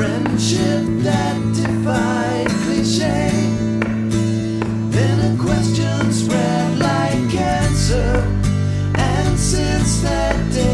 friendship that defied cliche. Then a question spread like cancer, and since that day.